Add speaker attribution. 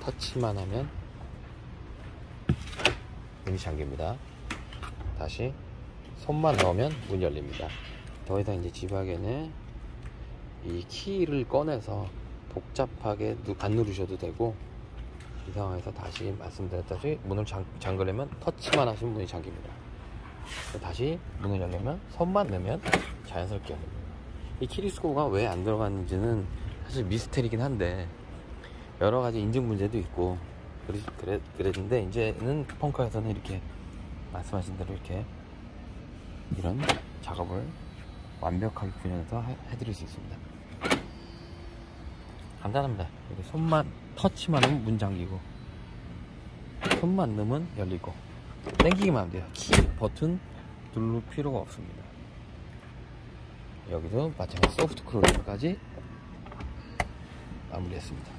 Speaker 1: 터치만 하면 문이 잠깁니다. 다시 손만 넣으면 문이 열립니다. 더 이상 이제 지박에는 이 키를 꺼내서 복잡하게 누- 안 누르셔도 되고 이 상황에서 다시 말씀드렸다시피 문을 잠, 잠그려면 터치만 하시면 문이 잠깁니다. 다시 문을 열려면 손만 넣으면 자연스럽게 열립니다. 이 키리스코가 왜 안 들어갔는지는 사실 미스테리긴 한데 여러 가지 인증 문제도 있고 그래, 그래, 그랬는데 이제는 펑커에서는 이렇게 말씀하신 대로 이렇게 이런 작업을 완벽하게 구현해서 해- 해드릴 수 있습니다. 간단합니다. 이렇게 손만 터치만 하면 문 잠기고 손만 넣으면 열리고 당기기만 하면 돼요. 키 버튼 누를 필요가 없습니다. 여기도 마찬가지 소프트 크로즈까지 마무리했습니다.